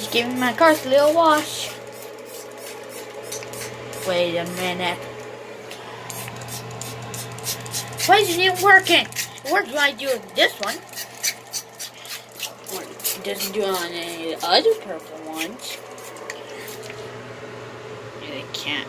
Just giving my cars a little wash. Wait a minute. Why isn't it working? It works when I do this one. It doesn't do it on any other purple ones. Yeah, can't.